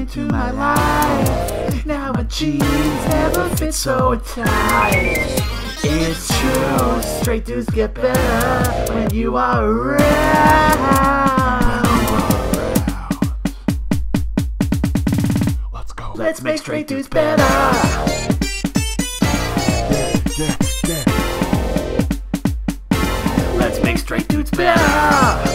Into my life. Now my jeans never fit so tight. It's true, straight dudes get better when you are around. Let's go. Let's make straight dudes better. Yeah, Yeah, yeah. Let's make straight dudes better.